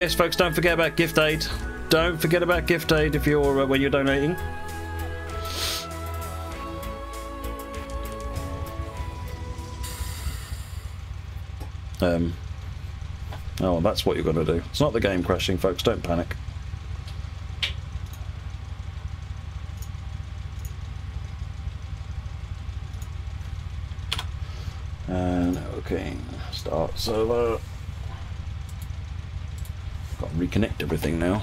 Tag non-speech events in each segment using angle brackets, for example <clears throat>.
Yes, folks, don't forget about gift aid. Don't forget about gift aid if you're uh, when you're donating. Um. Oh, well, that's what you're going to do. It's not the game crashing, folks. Don't panic. And okay, start server. Got to reconnect everything now.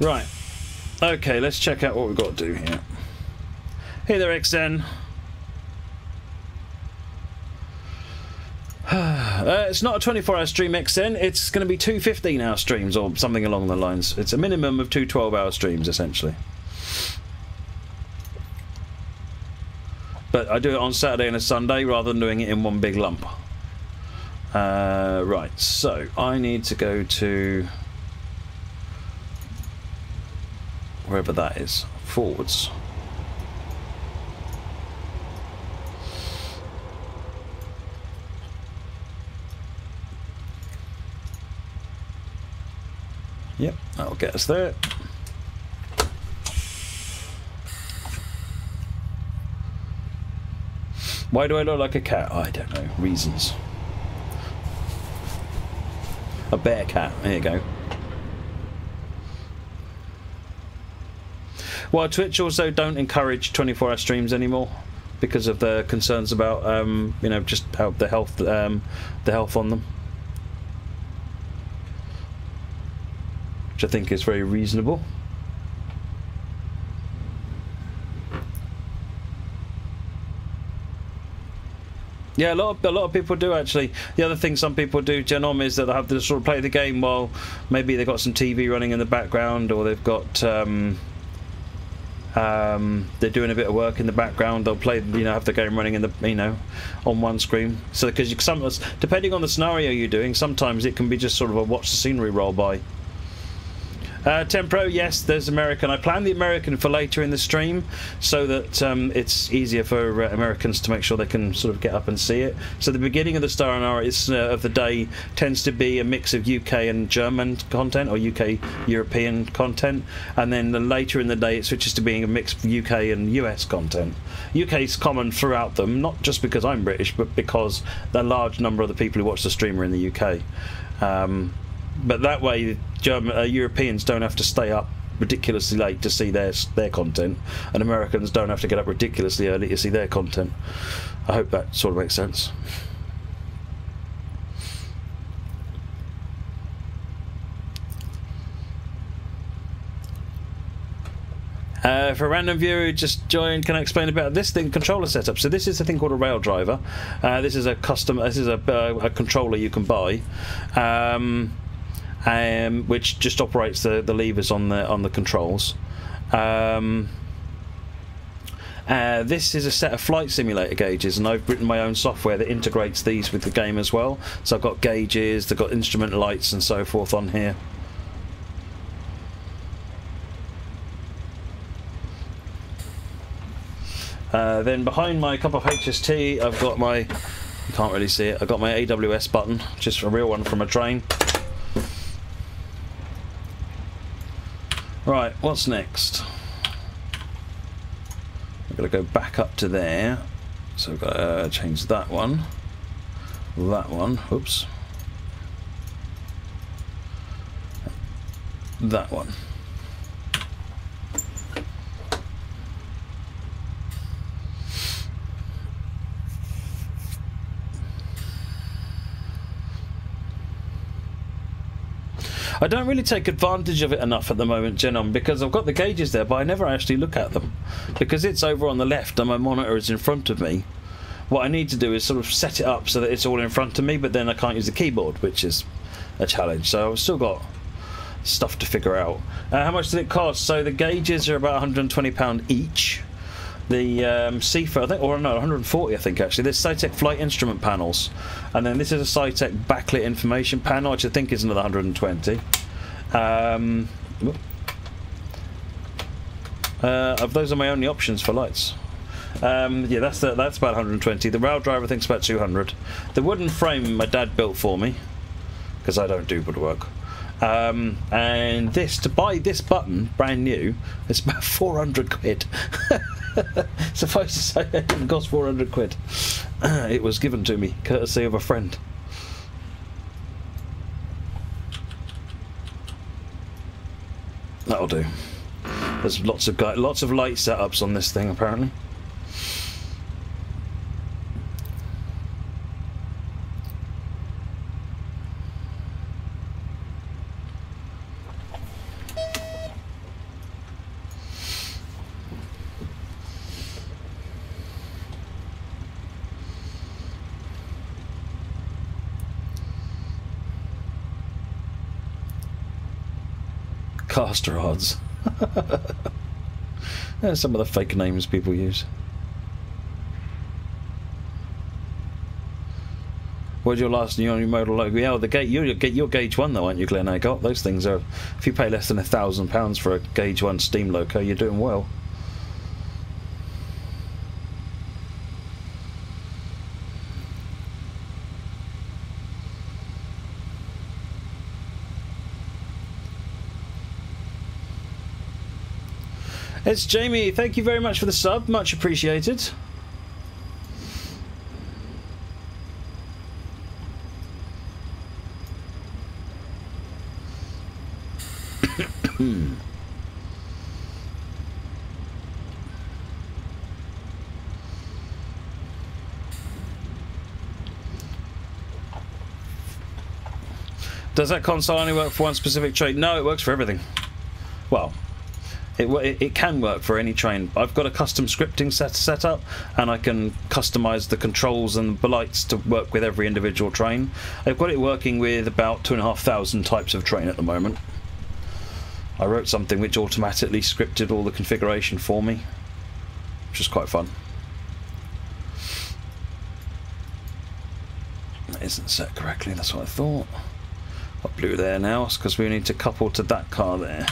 Right. Okay, let's check out what we've got to do here. Hey there, XN. Uh, it's not a 24 hour stream XN, it's going to be two 15 hour streams or something along the lines. It's a minimum of two 12 hour streams essentially. But I do it on Saturday and a Sunday rather than doing it in one big lump. Uh, right, so I need to go to wherever that is, forwards. Yep, that'll get us there. Why do I look like a cat? I don't know. Reasons. A bear cat. There you go. Well, Twitch also don't encourage 24-hour streams anymore because of the concerns about, um, you know, just how the health, um, the health on them. Which I think is very reasonable. Yeah, a lot of a lot of people do actually. The other thing some people do, Genom, is that they have to sort of play the game while maybe they've got some TV running in the background, or they've got um, um, they're doing a bit of work in the background. They'll play, you know, have the game running in the, you know, on one screen. So because some, depending on the scenario you're doing, sometimes it can be just sort of a watch the scenery roll by. Uh, yes, there's American. I planned the American for later in the stream so that um, it's easier for uh, Americans to make sure they can sort of get up and see it. So the beginning of the Star and Hour is, uh, of the day tends to be a mix of UK and German content or UK European content, and then the later in the day it switches to being a mix of UK and US content. UK is common throughout them, not just because I'm British, but because the large number of the people who watch the stream are in the UK. Um, but that way German uh, Europeans don't have to stay up ridiculously late to see their their content, and Americans don't have to get up ridiculously early to see their content. I hope that sort of makes sense. Uh, for a random viewer who just joined, can I explain about this thing controller setup? So this is a thing called a rail driver. Uh, this is a custom. This is a, uh, a controller you can buy. Um, um, which just operates the, the levers on the on the controls. Um, uh, this is a set of flight simulator gauges, and I've written my own software that integrates these with the game as well. So I've got gauges, they've got instrument lights, and so forth on here. Uh, then behind my cup of HST, I've got my, you can't really see it, I've got my AWS button, just a real one from a train. Right, what's next? I've got to go back up to there. So I've got to uh, change that one. That one. Oops. That one. I don't really take advantage of it enough at the moment, Genom, because I've got the gauges there, but I never actually look at them. Because it's over on the left and my monitor is in front of me. What I need to do is sort of set it up so that it's all in front of me, but then I can't use the keyboard, which is a challenge. So I've still got stuff to figure out. Uh, how much did it cost? So the gauges are about £120 each the um, CIFA, I think, or no, 140, I think actually. There's Saitek flight instrument panels, and then this is a Saitek backlit information panel, which I think is another 120. Um, Uh, those are my only options for lights. Um, yeah, that's the, that's about 120. The rail driver thinks about 200. The wooden frame my dad built for me because I don't do woodwork. Um, and this to buy this button brand new, it's about <laughs> 400 quid. <laughs> <laughs> Suffice to say, it cost 400 quid. <clears throat> it was given to me courtesy of a friend. That'll do. There's lots of lots of light setups on this thing apparently. <laughs> some of the fake names people use. Where's your last new model logo? Yeah, the gate. You get your gauge one though, aren't you, Glenn? I got those things are. If you pay less than a thousand pounds for a gauge one steam loco, you're doing well. Jamie. Thank you very much for the sub. Much appreciated. <coughs> Does that console only work for one specific train? No, it works for everything. It, it, it, can work for any train. I've got a custom scripting set set up, and I can customize the controls and the lights to work with every individual train. I've got it working with about two and a half thousand types of train at the moment. I wrote something which automatically scripted all the configuration for me, which is quite fun. That isn't set correctly, that's what I thought. Got blue there now, because we need to couple to that car there.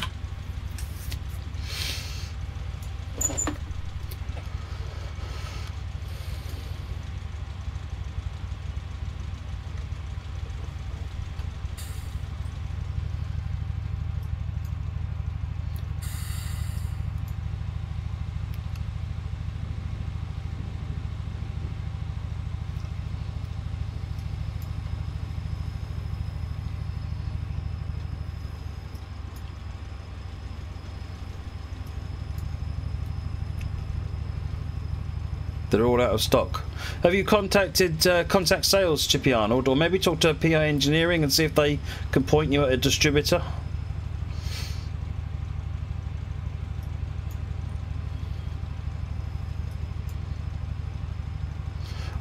Of stock. Have you contacted uh, Contact Sales, Chippy Arnold, or maybe talk to PI Engineering and see if they can point you at a distributor?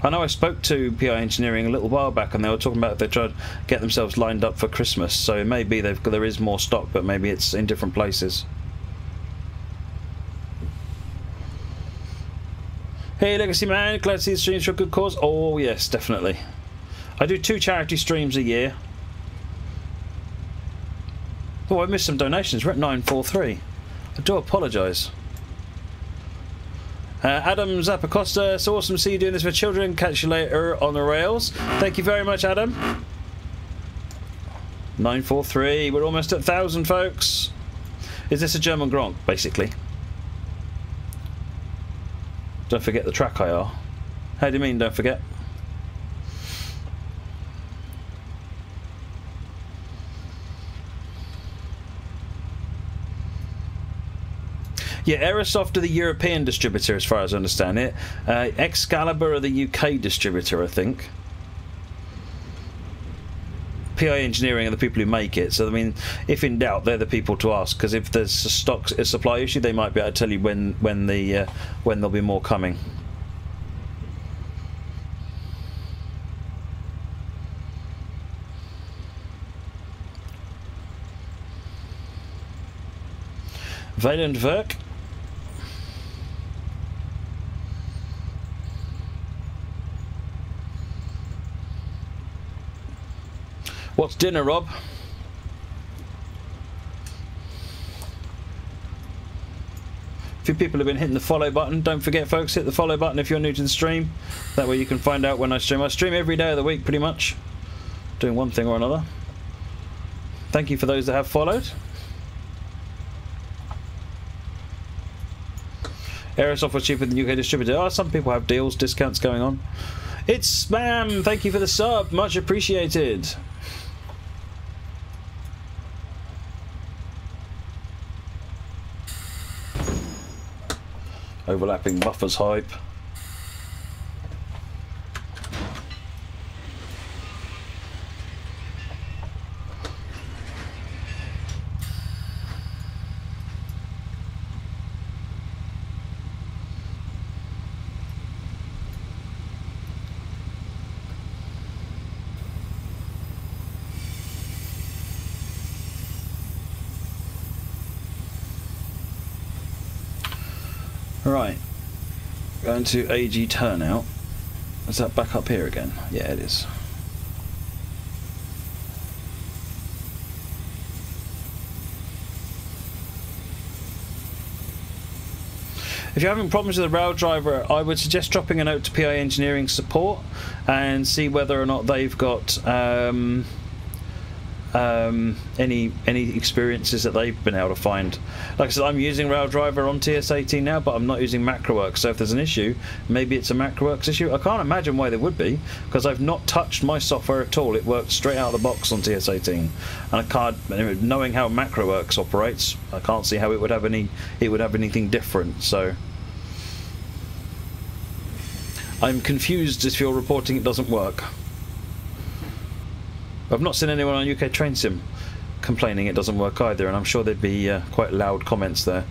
I know I spoke to PI Engineering a little while back, and they were talking about if they tried to get themselves lined up for Christmas. So it may be they've there is more stock, but maybe it's in different places. Hey Legacy Man, glad to see the streams for a good cause. Oh yes, definitely. I do two charity streams a year. Oh, I missed some donations. We're at 943. I do apologise. Uh, Adam Zappacosta, it's awesome to see you doing this for children. Catch you later on the rails. Thank you very much, Adam. 943. We're almost at 1,000, folks. Is this a German Gronk, basically? Don't forget the track IR. How do you mean, don't forget? Yeah, Aerosoft are the European distributor, as far as I understand it. Uh, Excalibur are the UK distributor, I think. PI Engineering are the people who make it. So I mean, if in doubt, they're the people to ask because if there's a stock a supply issue, they might be able to tell you when when the uh, when there'll be more coming. Valiant Werk What's dinner, Rob? A few people have been hitting the follow button. Don't forget, folks, hit the follow button if you're new to the stream. That way you can find out when I stream. I stream every day of the week, pretty much, doing one thing or another. Thank you for those that have followed. Aerosoft was cheaper than UK distributor. Oh, some people have deals, discounts going on. It's spam. Thank you for the sub. Much appreciated. Overlapping buffers hype. Right. Going to AG turnout. Is that back up here again? Yeah, it is. If you're having problems with the rail driver, I would suggest dropping a note to PI Engineering Support and see whether or not they've got um, um, any any experiences that they've been able to find. Like I said, I'm using Raildriver on TS18 now, but I'm not using Macroworks. So if there's an issue, maybe it's a Macroworks issue. I can't imagine why there would be, because I've not touched my software at all. It works straight out of the box on TS18, and I can't. Knowing how Macroworks operates, I can't see how it would have any. It would have anything different. So. I'm confused if you're reporting it doesn't work. I've not seen anyone on UK Train Sim complaining it doesn't work either, and I'm sure there'd be uh, quite loud comments there.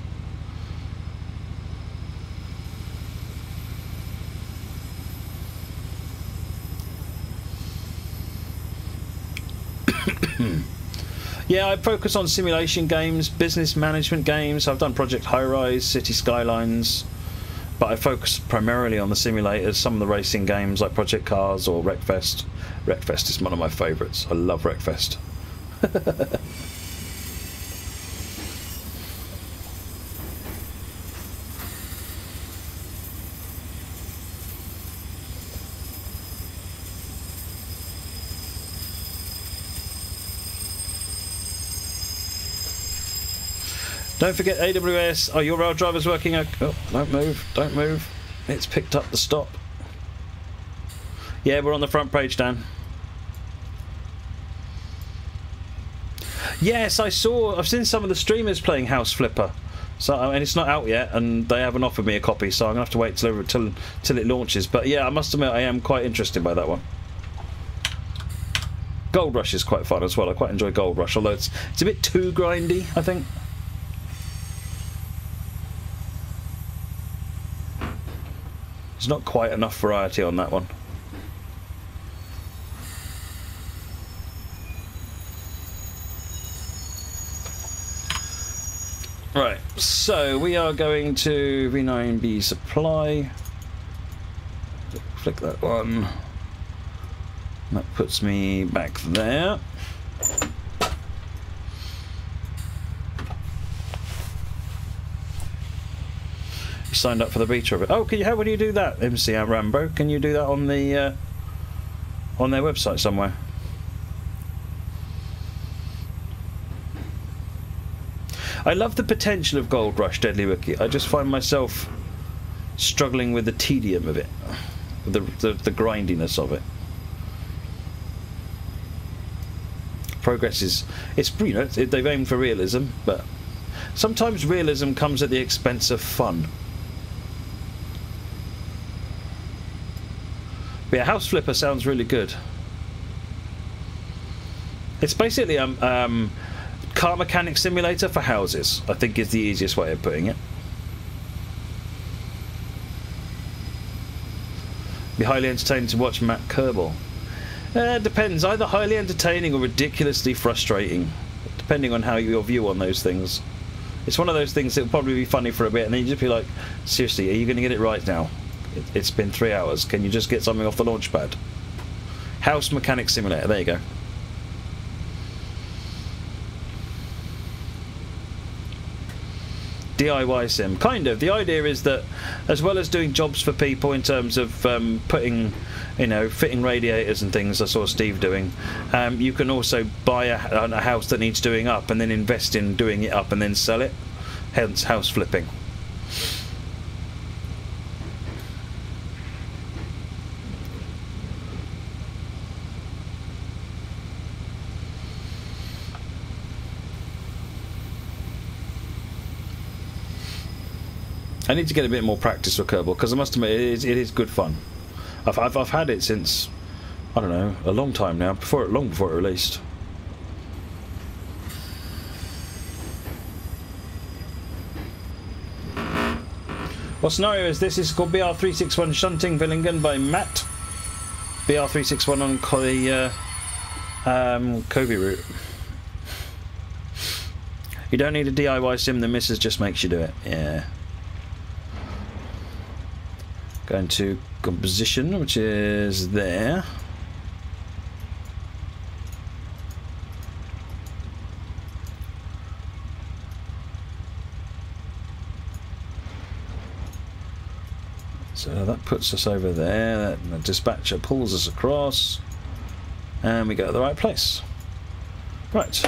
<coughs> yeah, I focus on simulation games, business management games. I've done Project High Rise, City Skylines, but I focus primarily on the simulators, some of the racing games like Project Cars or Wreckfest. Wreckfest is one of my favourites. I love Wreckfest. <laughs> Don't forget AWS. Are your rail driver's working. Oh, don't move. Don't move. It's picked up the stop. Yeah, we're on the front page, Dan. Yes, I saw. I've seen some of the streamers playing House Flipper. So and it's not out yet, and they haven't offered me a copy, so I'm gonna have to wait till till till it launches. But yeah, I must admit I am quite interested by that one. Gold Rush is quite fun as well. I quite enjoy Gold Rush, although it's it's a bit too grindy, I think. There's not quite enough variety on that one. Right, so we are going to V9B supply. Flick that one. That puts me back there. Signed up for the beta of it. Oh, can you? How would you do that, MC Rambo? Can you do that on the uh, on their website somewhere? I love the potential of Gold Rush Deadly Wiki. I just find myself struggling with the tedium of it, the, the, the grindiness of it. Progress is, it's, you know, they've aimed for realism, but sometimes realism comes at the expense of fun. Yeah, House Flipper sounds really good. It's basically um, um car mechanic simulator for houses, I think is the easiest way of putting it. Be highly entertaining to watch Matt Kerbal. Uh, depends, either highly entertaining or ridiculously frustrating, depending on how your view on those things. It's one of those things that will probably be funny for a bit, and then you just be like, seriously, are you going to get it right now? It, it's been three hours. Can you just get something off the launch pad? House Mechanic Simulator, there you go. DIY sim. Kind of. The idea is that as well as doing jobs for people in terms of um, putting, you know, fitting radiators and things, I saw Steve doing, um, you can also buy a, a house that needs doing up and then invest in doing it up and then sell it. Hence, house flipping. I need to get a bit more practice with Kerbal because I must admit it is, it is good fun. I've, I've, I've had it since I don't know a long time now, before it long before it released. What scenario is this? It's called BR361 Shunting Villingen by Matt. BR361 on the uh, um, Kobe route. You don't need a DIY sim, the missus just makes you do it. Yeah. Going to composition, which is there. So that puts us over there. The dispatcher pulls us across. And we go to the right place. Right.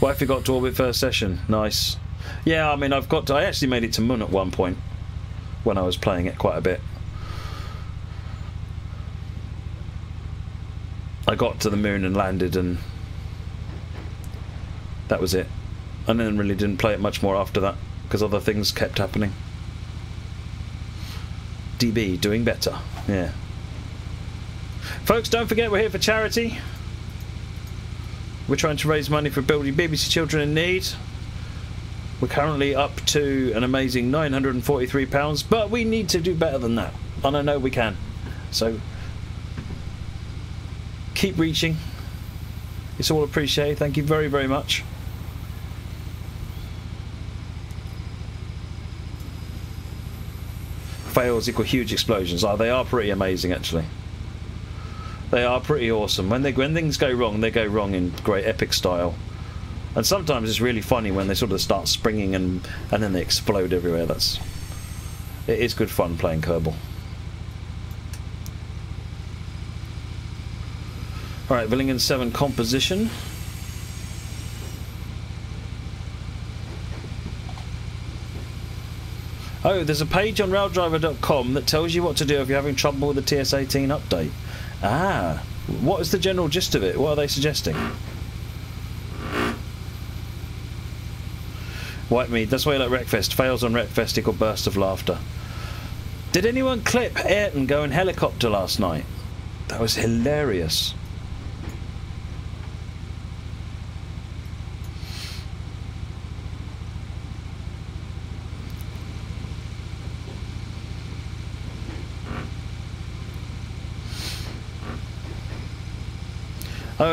Wifey got to orbit first session. Nice. Yeah, I mean, I've got to, I actually made it to Moon at one point when I was playing it quite a bit. I got to the moon and landed and that was it. And then really didn't play it much more after that because other things kept happening. DB doing better. Yeah. Folks, don't forget we're here for charity. We're trying to raise money for building BBC Children in Need. We're currently up to an amazing £943, but we need to do better than that. And I know we can. So keep reaching. It's all appreciated. Thank you very, very much. Fails equal huge explosions. Oh, they are pretty amazing, actually. They are pretty awesome. When they when things go wrong, they go wrong in great epic style. And sometimes it's really funny when they sort of start springing and and then they explode everywhere. That's it is good fun playing Kerbal. All right, Villingen 7 composition. Oh, there's a page on raildriver.com that tells you what to do if you're having trouble with the TS18 update. Ah, what is the general gist of it? What are they suggesting? White meat. That's why you like Wreckfest. Fails on Wreckfest equal burst of laughter. Did anyone clip Ayrton going helicopter last night? That was hilarious.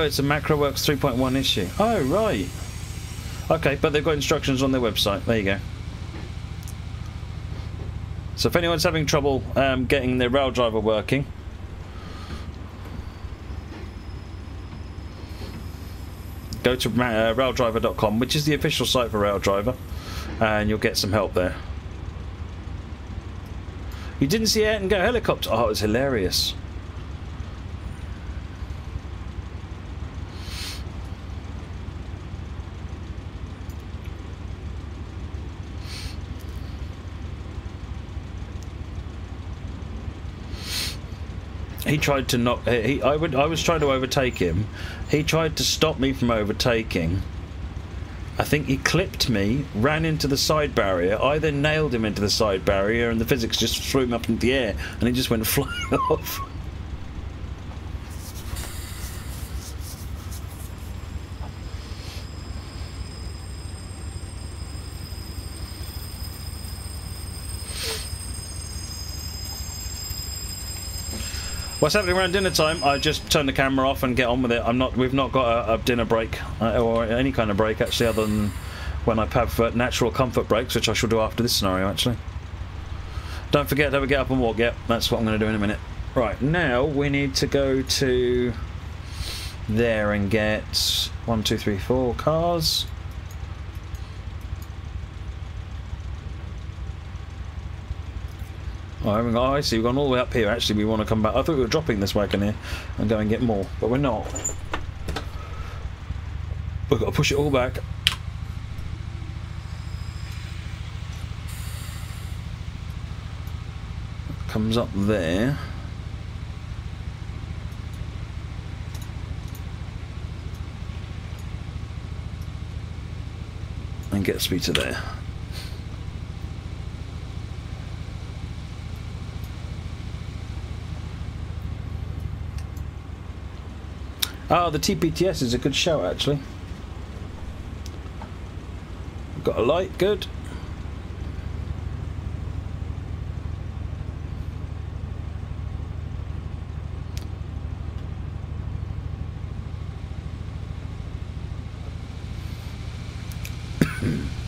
It's a MacroWorks 3.1 issue. Oh, right. Okay, but they've got instructions on their website. There you go. So if anyone's having trouble um, getting their rail driver working, go to uh, raildriver.com, which is the official site for Raildriver, and you'll get some help there. You didn't see Ayrton go helicopter? Oh, it was hilarious. He tried to knock. He, I would. I was trying to overtake him. He tried to stop me from overtaking. I think he clipped me, ran into the side barrier. I then nailed him into the side barrier, and the physics just threw him up into the air, and he just went <laughs> flying off. What's happening around dinner time? I just turn the camera off and get on with it. I'm not. We've not got a, a dinner break uh, or any kind of break actually, other than when I have uh, natural comfort breaks, which I shall do after this scenario actually. Don't forget to have a get up and walk. Yep, that's what I'm going to do in a minute. Right now we need to go to there and get one, two, three, four cars. Oh, I, oh, I see. We've gone all the way up here. Actually, we want to come back. I thought we were dropping this wagon here and go and get more, but we're not. We've got to push it all back. Comes up there. And gets me to there. Oh, the TPTS is a good show, actually. Got a light, good. <coughs> <coughs>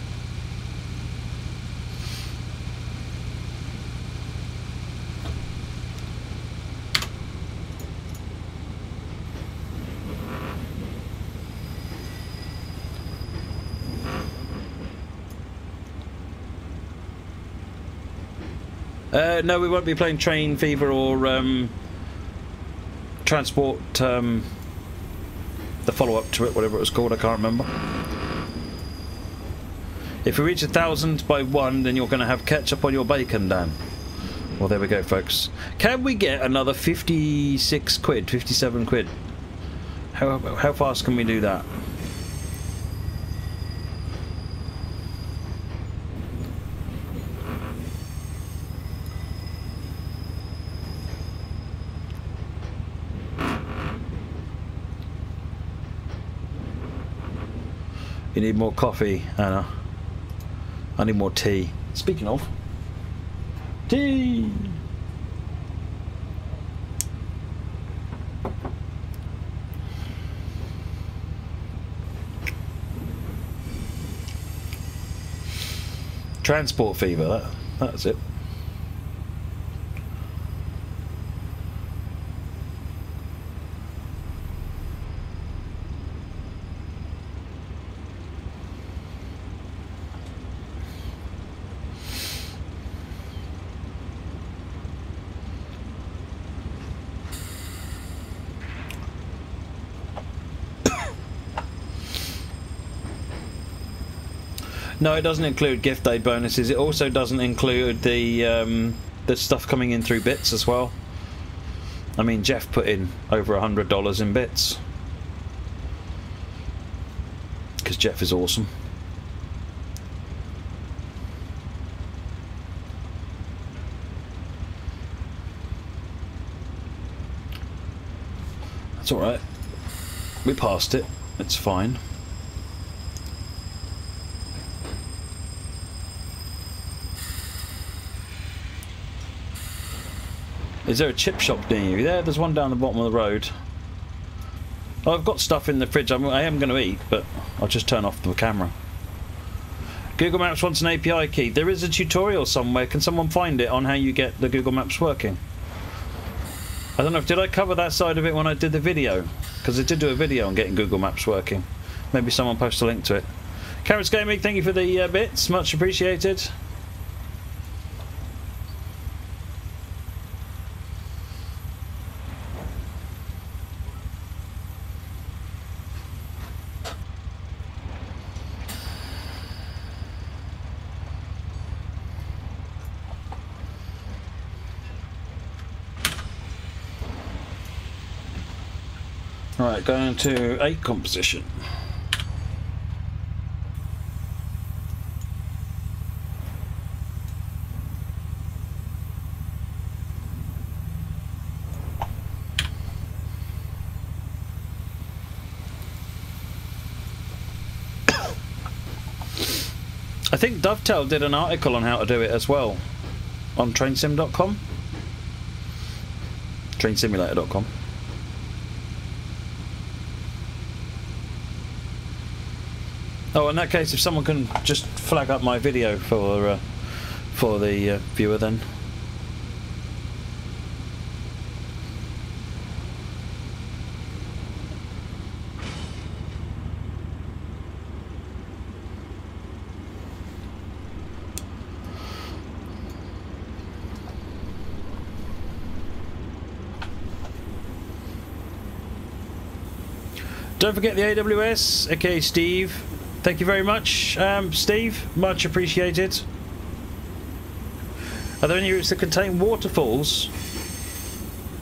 Uh, no, we won't be playing Train Fever or um, Transport, um, the follow-up to it, whatever it was called, I can't remember. If we reach a thousand by one, then you're going to have ketchup on your bacon, Dan. Well, there we go, folks. Can we get another 56 quid, 57 quid? How, how fast can we do that? You need more coffee, Anna. I need more tea. Speaking of, tea! Transport fever, that, that's it. No, it doesn't include gift aid bonuses. It also doesn't include the um, the stuff coming in through bits as well. I mean, Jeff put in over a hundred dollars in bits because Jeff is awesome. That's all right. We passed it. It's fine. Is there a chip shop near you? There, there's one down the bottom of the road. I've got stuff in the fridge I'm, I am going to eat, but I'll just turn off the camera. Google Maps wants an API key. There is a tutorial somewhere. Can someone find it on how you get the Google Maps working? I don't know if did I cover that side of it when I did the video because I did do a video on getting Google Maps working. Maybe someone post a link to it. Carrots Gaming, thank you for the uh, bits, much appreciated. Going to 8 composition. <coughs> I think Dovetail did an article on how to do it as well on trainsim.com. Trainsimulator.com. Oh, in that case, if someone can just flag up my video for uh, for the uh, viewer, then. Don't forget the AWS, aka Steve. Thank you very much, um, Steve. Much appreciated. Are there any routes that contain waterfalls?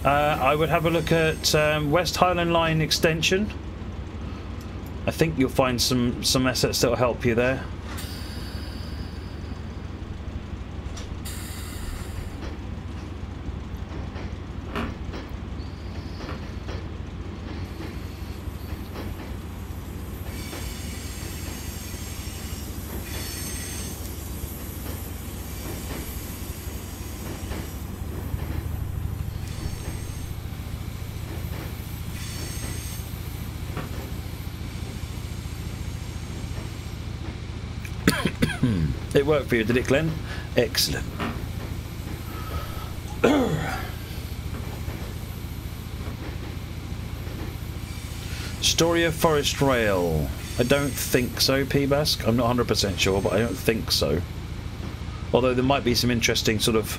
Uh, I would have a look at um, West Highland Line extension. I think you'll find some some assets that will help you there. It worked for you, did it, Glenn? Excellent. <clears throat> Story of Forest Rail. I don't think so, P-Bask. I'm not 100% sure, but I don't think so. Although there might be some interesting sort of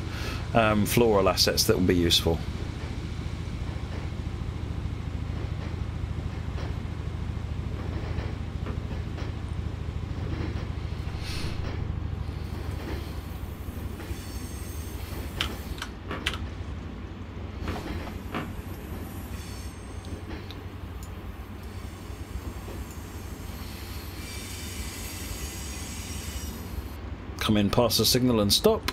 um, floral assets that will be useful. Come in past the signal and stop.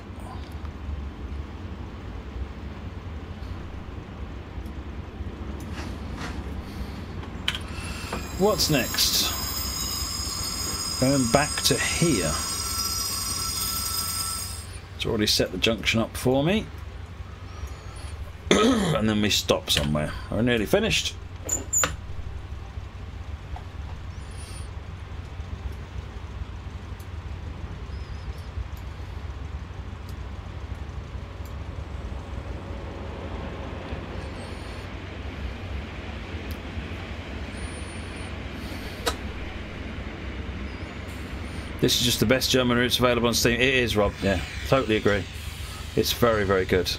What's next? Going back to here. It's already set the junction up for me. <coughs> and then we stop somewhere. We're nearly finished. This is just the best German routes available on Steam. It is, Rob. Yeah, totally agree. It's very, very good.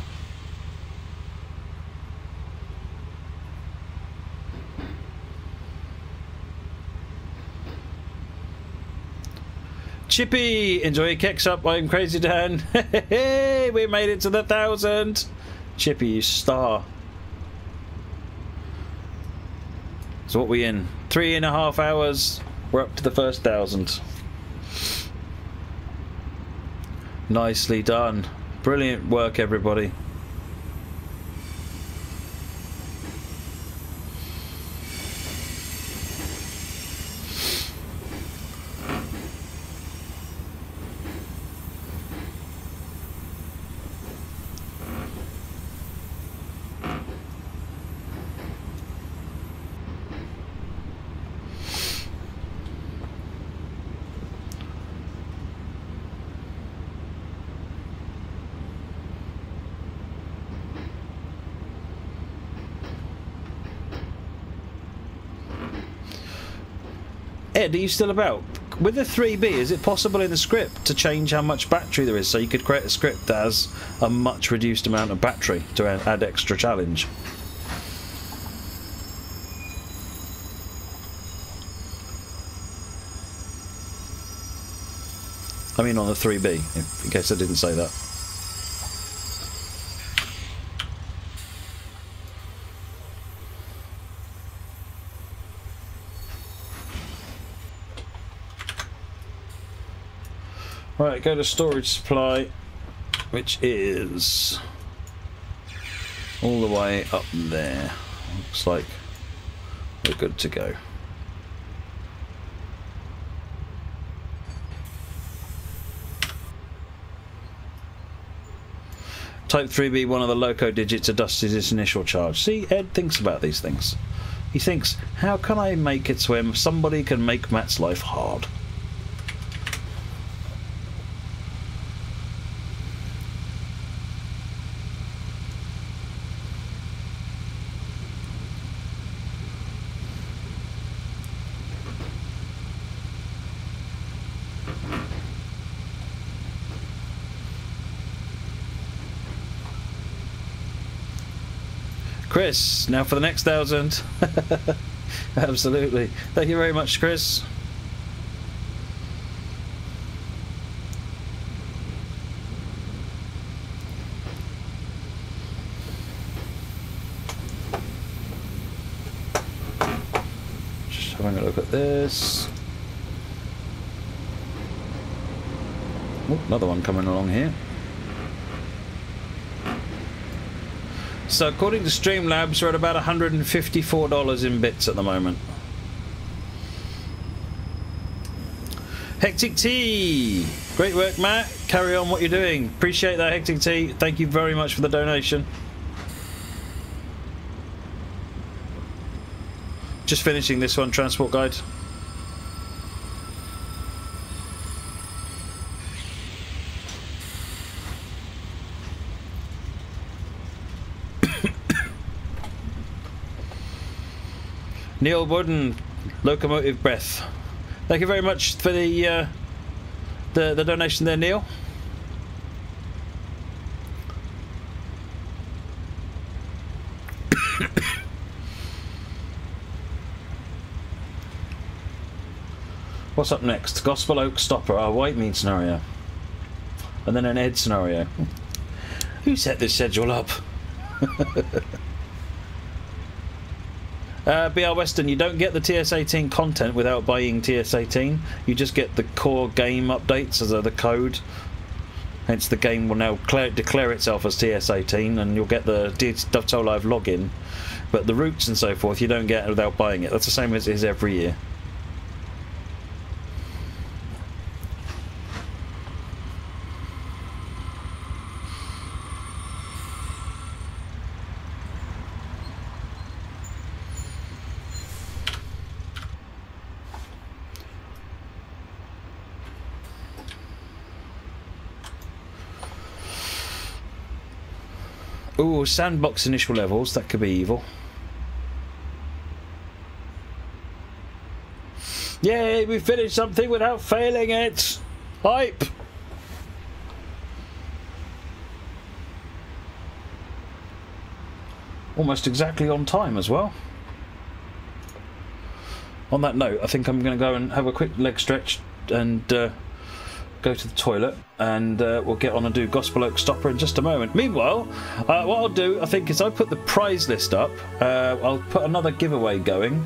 Chippy, enjoy your kicks up. I'm crazy Dan. <laughs> Hey, we made it to the thousand. Chippy, you star. So what we in? Three and a half hours. We're up to the first thousand. Nicely done. Brilliant work, everybody. Ed, are you still about? With the 3B, is it possible in the script to change how much battery there is so you could create a script that has a much reduced amount of battery to add extra challenge? I mean on the 3B, in case I didn't say that. Right, go to storage supply, which is all the way up there. Looks like we're good to go. Type 3B, one of the loco digits adjusts its initial charge. See, Ed thinks about these things. He thinks, how can I make it so somebody can make Matt's life hard? Chris, now for the next thousand. <laughs> Absolutely. Thank you very much, Chris. Just having a look at this. Another one coming along here. So according to Streamlabs, we're at about $154 in bits at the moment. Hectic T! Great work, Matt. Carry on what you're doing. Appreciate that, Hectic T. Thank you very much for the donation. Just finishing this one, Transport Guide. Neil Wooden, Locomotive Breath. Thank you very much for the uh, the, the donation there, Neil. <coughs> What's up next? Gospel Oak Stopper, our white meat scenario. And then an Ed scenario. Who set this schedule up? <laughs> Uh, BR Western, you don't get the TS18 content without buying TS18. You just get the core game updates as the code. Hence, the game will now declare itself as TS18, and you'll get the Dovetail Live login. But the routes and so forth, you don't get without buying it. That's the same as it is every year. Ooh, sandbox initial levels. That could be evil. Yay, we finished something without failing it! Hype! Almost exactly on time as well. On that note, I think I'm going to go and have a quick leg stretch and uh, go to the toilet and uh, we'll get on and do Gospel Oak Stopper in just a moment. Meanwhile, uh, what I'll do, I think, is I'll put the prize list up. Uh, I'll put another giveaway going